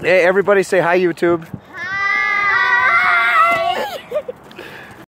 Hey, everybody say hi, YouTube. Hi.